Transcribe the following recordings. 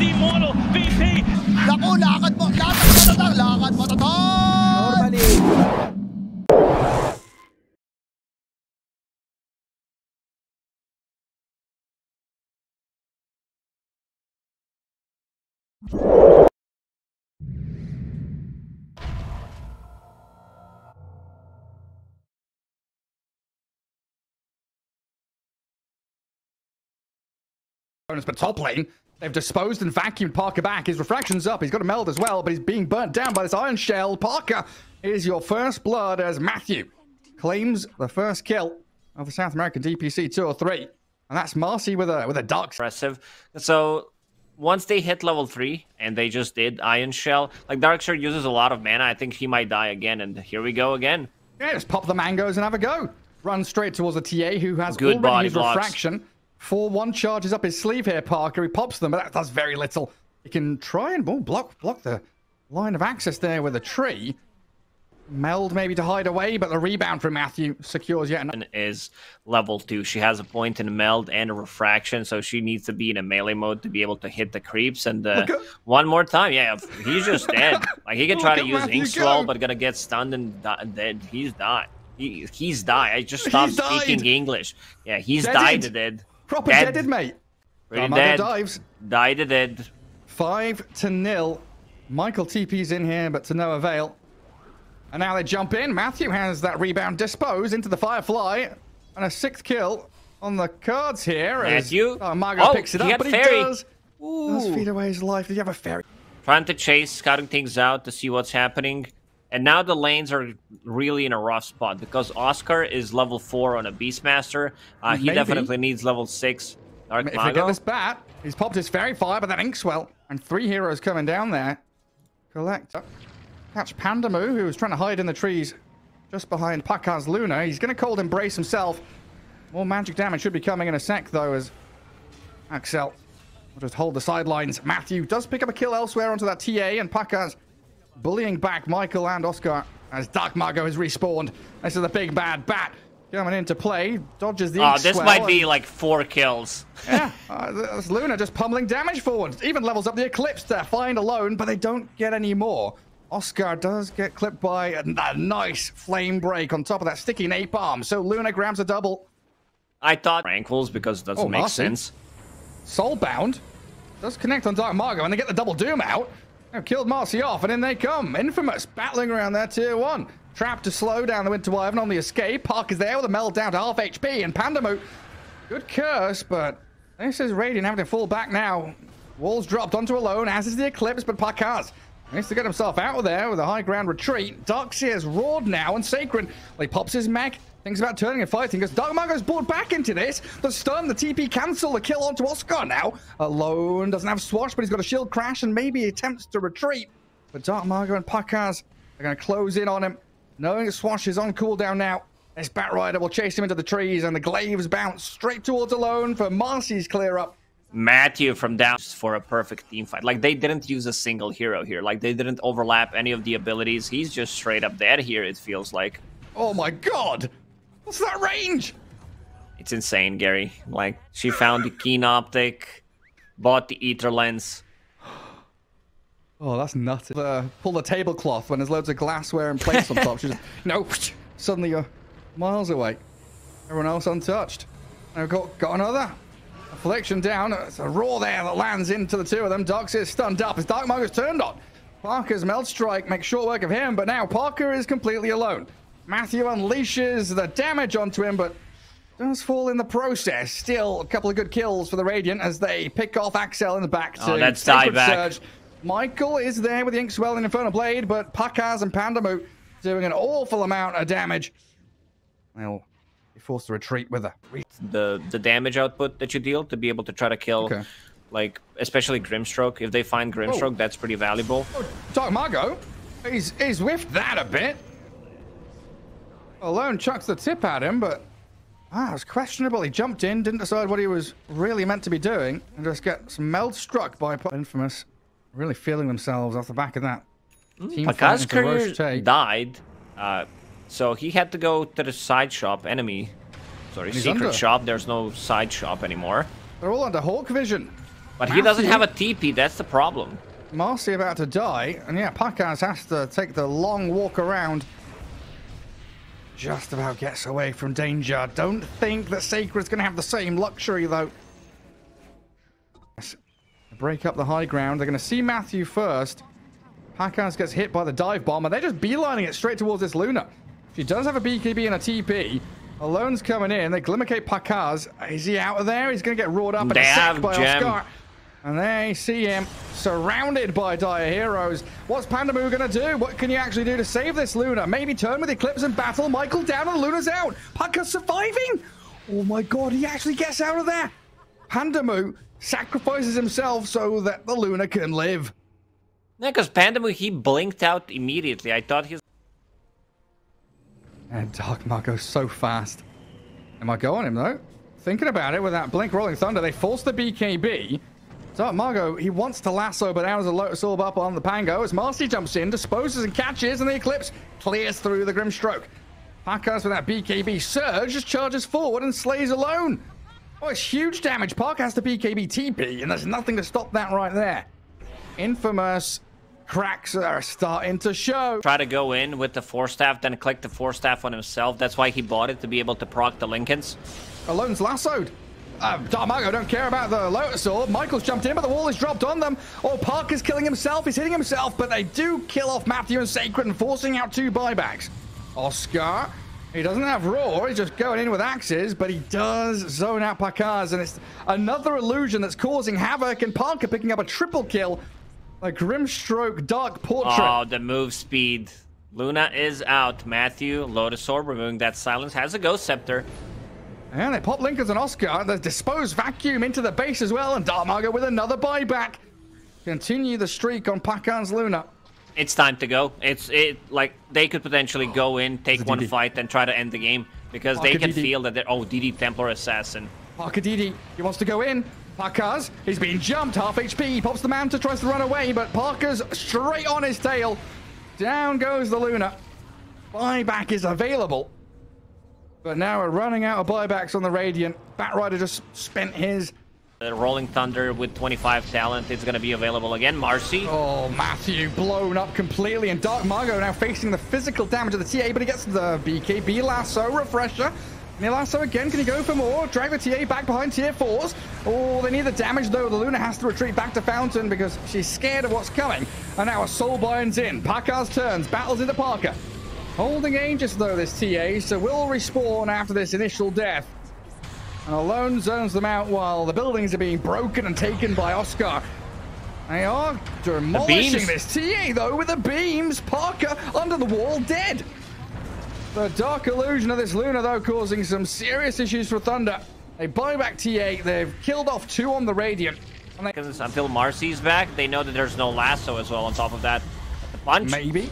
Immortal VP. Naku, lakad mo, lakad mo tatang, lakad mo but top lane, they've disposed and vacuumed Parker back. His refraction's up. He's got a meld as well, but he's being burnt down by this iron shell. Parker is your first blood as Matthew claims the first kill of the South American DPC 203. And that's Marcy with a with a dark impressive. So once they hit level three, and they just did Iron Shell, like Darkseer uses a lot of mana. I think he might die again, and here we go again. Yeah, just pop the mangoes and have a go. Run straight towards the TA who has Good already body his blocks. refraction. 4-1 charges up his sleeve here, Parker. He pops them, but that does very little. He can try and oh, block block the line of access there with a tree. Meld maybe to hide away, but the rebound from Matthew secures yet another. And is level two. She has a point in meld and a refraction, so she needs to be in a melee mode to be able to hit the creeps. And uh, one more time, yeah, he's just dead. Like he can try to use Matthew ink swell, but gonna get stunned and di- dead. He's died. He, he's died. I just stopped speaking English. Yeah, he's Deaded. died. Dead. Proper Dead. deaded, mate. Dark Mago dead. dives. Died. a Dead. Five to nil. Michael TP's in here, but to no avail. And now they jump in. Matthew has that rebound disposed into the Firefly. And a sixth kill on the cards here. as Matthew? Uh, Dark Mago Oh, picks it he up, but he fairy. does. Does feed away his life. Did you have a fairy? trying to chase, scouting things out to see what's happening. And now the lanes are really in a rough spot because Oscar is level four on a Beastmaster. Uh, he Maybe. definitely needs level six. Dark If we get this bat, he's popped his fairy fire, but that inkswell. And three heroes coming down there. Collector. Catch Pandamu, who was trying to hide in the trees just behind Pakaz's Luna. He's going to cold embrace himself. More magic damage should be coming in a sec, though, as Axel will just hold the sidelines. Matthew does pick up a kill elsewhere onto that TA, and Pakar's bullying back Michael and Oscar as Dark Mago has respawned. This is the big bad bat coming into play. Dodges the Oh, this might be like four kills. yeah, uh, that's Luna just pummeling damage forward. Even levels up the Eclipse to find alone, but they don't get any more. Oscar does get clipped by a, a nice flame break on top of that sticky napalm. So Luna grabs a double. I thought Tranquils because it doesn't Oh, make Marcy. sense. Soulbound does connect on Dark Mago, and they get the double doom out. They've killed Marcy off, and in they come. Infamous battling around there, tier one. Trapped to slow down the Winter Wyvern on the escape. Park is there with a meld down to half HP, and Pandamu. Good curse, but this is Radiant having to fall back now. Walls dropped onto alone, as is the Eclipse, but Pakaz needs to get himself out of there with a high ground retreat. Darkseer's roared now, and Sacred, well, he pops his mech, thinks about turning and fighting, because Dark Mago's brought back into this. The stun, the TP cancel, the kill onto Oscar now. Alone, doesn't have Swash, but he's got a shield crash and maybe attempts to retreat. But Dark Mago and Pakaz are going to close in on him, knowing that Swash is on cooldown now. This Bat Rider will chase him into the trees, and the glaives bounce straight towards Alone for Marcy's clear up. Matthew from down for a perfect team fight. Like they didn't use a single hero here. Like they didn't overlap any of the abilities. He's just straight up dead here. It feels like Oh my god! What's that range? it's insane, Gary. Like she found the keen optic, bought the aether lens. Oh, that's nuts. Uh, pull the tablecloth when there's loads of glassware and plates on top. She just, no, suddenly you're miles away. Everyone else untouched. I've got, got another. Affliction down. It's a roar there that lands into the two of them. Dox is stunned up His Dark Mago's turned on. Parker's Meld Strike makes short work of him, but now Parker is completely alone. Matthew unleashes the damage onto him, but does fall in the process. Still, a couple of good kills for the Radiant as they pick off Axel in the back oh, to Oh, that's Sacred dieback. Surge. Michael is there with the Inkswell and Infernal Blade, but Pakaz and Pandamu doing an awful amount of damage. They'll be forced to retreat with a The the damage output that you deal to be able to try to kill, Okay. like especially Grimstroke. If they find Grimstroke, oh. that's pretty valuable. Oh, Dark Mago. He's, he's whiffed that a bit. Alone chucks the tip at him, but ah, it was questionable. He jumped in, didn't decide what he was really meant to be doing, and just get some meld struck by Pa- Infamous. Really feeling themselves off the back of that. Team fight Pakaz career died, uh, so he had to go to the side shop, enemy, sorry, secret under. shop. There's no side shop anymore. They're all under Hawk Vision. But he doesn't have a TP, that's the problem. Marcy about to die, and yeah, Pakaz has to take the long walk around. Just about gets away from danger. Don't think that Sacred's going to have the same luxury, though. Break up the high ground. They're going to see Matthew first. Pakaz gets hit by the dive bomb, and they're just beelining it straight towards this Luna. She does have a BKB and a TP. Alone's coming in. They glimmercate Pakaz. Is he out of there? He's going to get roared up and sacked by. Oscar. And they see him surrounded by dire heroes. What's Pandamu gonna do? What can you actually do to save this Luna? Maybe turn with Eclipse and battle. Michael down and Luna's out. Paka surviving. Oh my god, he actually gets out of there. Pandamu sacrifices himself so that the Luna can live. Yeah, because Pandamu, he blinked out immediately. I thought he's... And Dark Maul goes so fast. Am I going him though? Thinking about it with that Blink Rolling Thunder, they force the BKB. Dark Mago, he wants to lasso, but now there's a Lotus Orb up on the Pango as Marcy jumps in, disposes and catches, and the Eclipse clears through the Grim Grimstroke. Parkas with that BKB surge just charges forward and slays alone. Oh, it's huge damage. Park has the BKB TP, and there's nothing to stop that right there. Infamous cracks are starting to show. Try to go in with the four Staff, then click the four Staff on himself. That's why he bought it, to be able to proc the Linken's. Alone's lassoed. Uh, don't care about the Lotus Orb. Michael's jumped in, but the wall is dropped on them. Oh, Parker's killing himself. He's hitting himself, but they do kill off Matthew and Sacred and forcing out two buybacks. Oscar, he doesn't have Roar. He's just going in with axes, but he does zone out Pakaz, and it's another illusion that's causing havoc, and Parker picking up a triple kill. A Grimstroke Dark Portrait. Oh, the move speed. Luna is out. Matthew, Lotus Orb, removing that silence, has a Ghost Scepter. And they pop Linkers and Oscar. They dispose Vacuum into the base as well. And Dark Mago with another buyback. Continue the streak on Pakaz's Luna. It's time to go. It's it like they could potentially go in, take one DD. fight, and try to end the game because they can DD. feel that they're oh DD Templar Assassin. Parker Didi, he wants to go in. Parker's, he's being jumped, half HP. He pops the Manta, tries to run away, but Parker's straight on his tail. Down goes the Luna. Buyback is available. But now we're running out of buybacks on the Radiant. Batrider just spent his. The Rolling Thunder with 25 talent is going to be available again. Marcy. Oh, Matthew blown up completely, and Dark Mago now facing the physical damage of the TA, but he gets the BKB lasso refresher. Near lasso again, can he go for more? Drag the TA back behind tier 4s. Oh, they need the damage though. The Luna has to retreat back to Fountain because she's scared of what's coming. And now a Soul Bind's in. Parker's turns, battles into Parker. Holding Aegis though, this TA, so will respawn after this initial death. And Alone zones them out while the buildings are being broken and taken by Oscar. They are demolishing beams. this TA though with the beams. Parker under the wall, dead. The dark illusion of this Luna though causing some serious issues for Thunder. They buy back TA. They've killed off two on the Radiant. And they Because until Marcy's back, they know that there's no lasso as well on top of that. The punch. maybe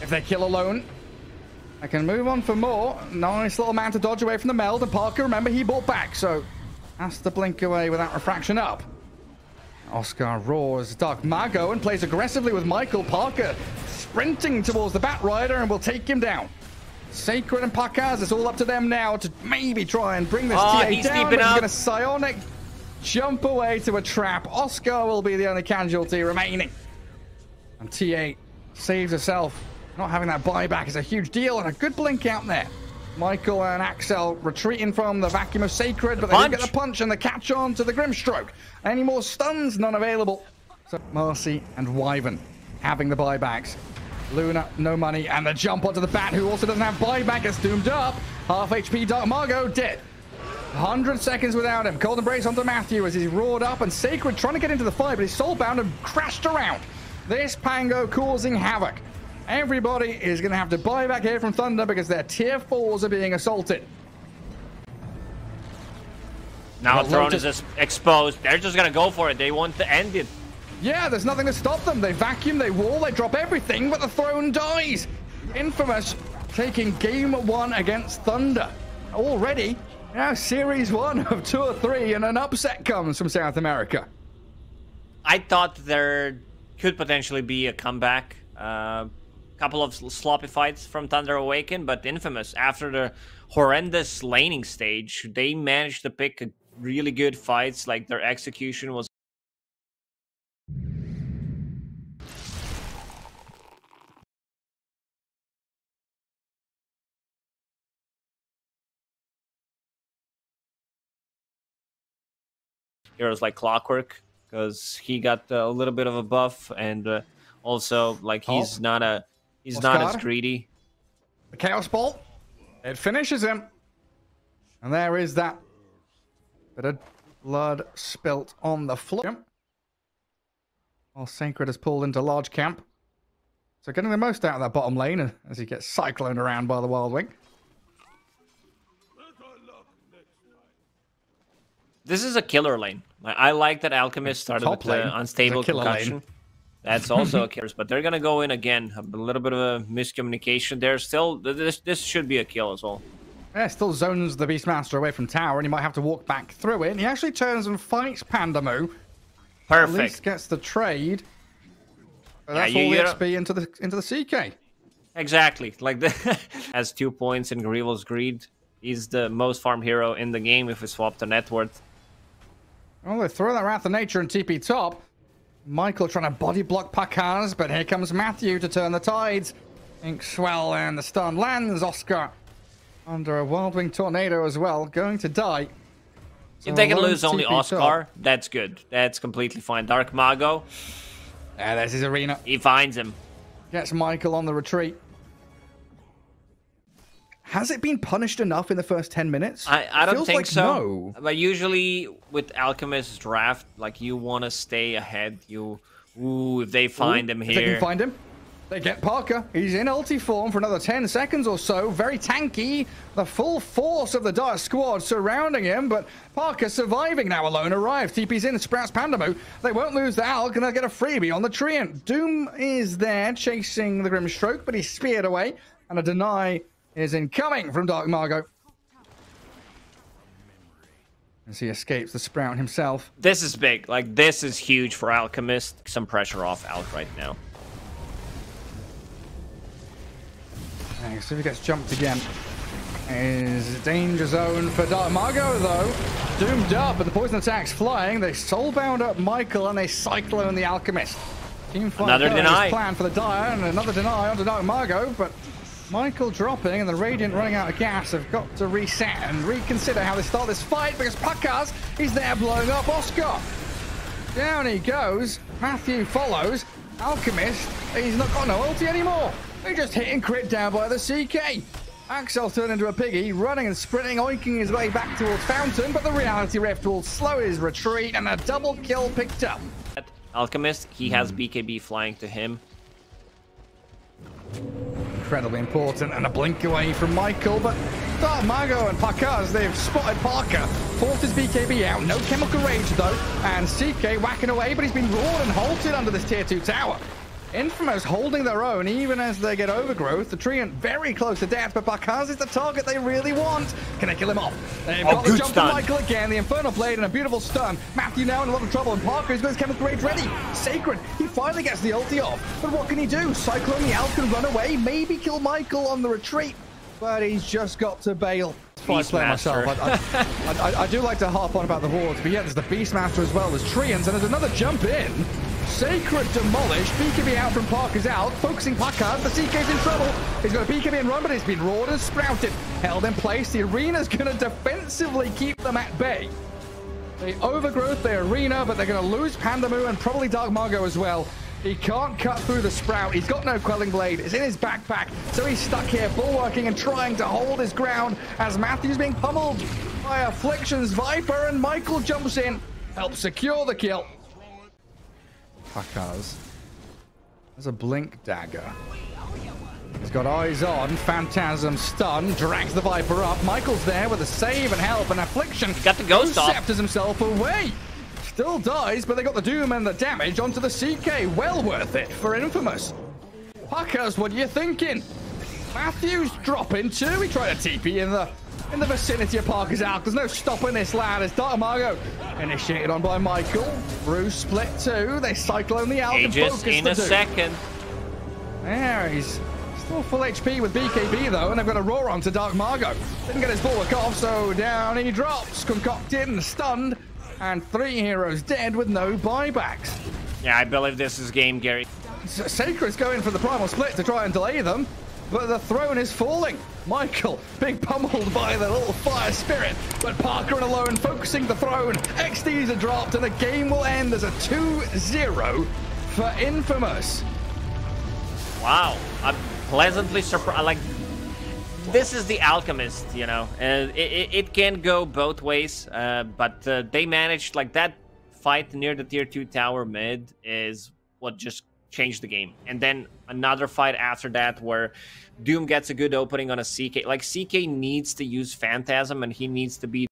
if they kill alone. I can move on for more. Nice little man to dodge away from the meld. And Parker, remember, he bought back, so has to blink away with that refraction up. Oscar roars Dark Mago and plays aggressively with Michael Parker, sprinting towards the Bat Rider and will take him down. Sacred and Pakaz, it's all up to them now to maybe try and bring this ah, Oh, TA he's down. He's going to psionic jump away to a trap. Oscar will be the only casualty remaining. And TA saves herself. Not having that buyback is a huge deal and a good blink out there. Michael and Axel retreating from the vacuum of Sacred, but they don't get the punch and the catch on to the Grimstroke. Any more stuns? None available. So Marcy and Wyvern having the buybacks. Luna, no money, and the jump onto the bat, who also doesn't have buyback, is doomed up. Half HP, Dark Mago dead. 100 seconds without him. Cold Embrace onto Matthew as he's roared up, and Sacred trying to get into the fight, but he's soulbound and crashed around. This Pango causing havoc. Everybody is going to have to buy back here from Thunder because their tier 4s are being assaulted. Now the Throne is exposed. They're just going to go for it. They want to end it. Yeah, there's nothing to stop them. They vacuum, they wall, they drop everything, but the throne dies. Infamous taking game one against Thunder. Already, now series one of two or three, and an upset comes from South America. I thought there could potentially be a comeback. A couple of sloppy fights from Thunder Awaken, but Infamous, after the horrendous laning stage, they managed to pick really good fights. Like their execution was. Heroes like Clockwork, because he got a little bit of a buff, and uh, also like he's oh. not a he's not as greedy. The Chaos Bolt. It finishes him. And there is that bit of blood spilt on the floor. While Sacred is pulled into large camp. So getting the most out of that bottom lane as he gets cycloned around by the Wild Wing. This is a killer lane. I like that Alchemist started Top with the lane is a unstable killer lane. That's also a killer, but they're gonna go in again. A little bit of a miscommunication there. Still, this this should be a kill as well. Yeah, still zones the Beastmaster away from tower, and he might have to walk back through it. And he actually turns and fights Pandamu. At least gets the trade. But Yeah, that's you- all the XP into the into the CK. Exactly. Like the has two points in Greevil's Greed. He's the most farm hero in the game if we swap to net worth. Oh, they throw that Wrath of Nature and TP top. Michael trying to body block Pakaz, but here comes Matthew to turn the tides. Ink swell and the stun lands. Oscar under a Wild Wing Tornado as well, going to die. So If they can lose only TP top. Oscar, that's good. That's completely fine. Dark Mago, Yeah, there's his arena. he finds him. Gets Michael on the retreat. Has it been punished enough in the first 10 minutes? I, I don't think like so. No. But usually with Alchemist draft, like you want to stay ahead. You, ooh, if they find him If They here, can find him. They get Parker. He's in ulti form for another 10 seconds or so. Very tanky. The full force of the Dire squad surrounding him, but Parker surviving now alone arrived. TP's in, Sprouts Pandamu. They won't lose the Alk, and they'll get a freebie on the Treant. Doom is there chasing the Grimstroke, but he's speared away, and a deny is incoming from Dark Mago. As he escapes the Sprout himself. this is big. Like this is huge for Alchemist. Some pressure off Alk right now. Thanks. If he gets jumped again. Is danger zone for Dark Mago though. Doomed up, and the poison attacks flying. They soulbound up Michael and they cyclone the alchemist. Team Another deny. Plan for the Dire and another deny onto Dark Mago, but Michael dropping and the Radiant running out of gas have got to reset and reconsider how they start this fight because Pakaz is there blowing up Oscar. Down he goes. Matthew follows. Alchemist, he's not got no ulti anymore. They just hit and crit down by the CK. Axel turned into a piggy, running and sprinting, oinking his way back towards Fountain, but the reality rift will slow his retreat and a double kill picked up. Alchemist, he has. BKB flying to him. Incredibly important and a blink away from Michael, but Dark Mago and Pakaz, they've spotted Parker. Forced his BKB out, no chemical rage though, and CK whacking away, but he's been roared and halted under this tier 2 tower. Infamous holding their own even as they get overgrowth. The Treant very close to death, but Pakaz is the target they really want. Can they kill him off? They've Oh, got the jump stun. to Michael again, the Infernal Blade and a beautiful stun. Matthew now in a lot of trouble, and Parker has got his chemical rage ready. Sacred, he finally gets the ulti off. But what can he do? Cyclone the Elf can run away, maybe kill Michael on the retreat. But he's just got to bail. I Beastmaster. myself. I, I, I, I do like to harp on about the hordes, but yeah, there's the Beastmaster as well. There's Treants, and there's another jump in. Sacred demolished. BKB out from Parker's out. Focusing Pakaz. The CK's in trouble. He's got a BKB and run, but it's been roared and sprouted. Held in place. The arena's going to defensively keep them at bay. They overgrowth the arena, but they're going to lose Pandamu and probably Dark Mago as well. He can't cut through the sprout. He's got no quelling blade. It's in his backpack, so he's stuck here, bulwarking and trying to hold his ground as Matthew's being pummeled by Affliction's Viper, and Michael jumps in, helps secure the kill. Pakaz. There's a blink dagger. He's got eyes on. Phantasm stun. Drags the Viper up. Michael's there with a save and help and affliction. He got the ghost off. Scepters himself away. Still dies, but they got the doom and the damage onto the CK. Well worth it for Infamous. Pakaz, what are you thinking? Matthews dropping too. He tried to TP in the in the vicinity of Parker's out. There's no stopping this lad. It's Dark Mago initiated on by Michael. Bruce split two. They cyclone the out and Aegis focus in the a doom. second. There, he's still full HP with BKB though, and they've got a roar on to Dark Mago. Didn't get his bulwark off, so down he drops, concocted and stunned, and three heroes dead with no buybacks. Yeah, I believe this is game, Gary. Sacred's going for the primal split to try and delay them, but the throne is falling. Michael being pummeled by the little fire spirit, but Parker and alone focusing the throne. XDs are dropped, and the game will end as a 2-0 for Infamous. Wow, I'm pleasantly surprised. Like, this is the Alchemist, you know. Uh, it, it, can go both ways, uh, but uh, they managed, like, that fight near the tier 2 tower mid is what just changed the game. And then another fight after that where Doom gets a good opening on a CK. Like, CK needs to use Phantasm, and he needs to be...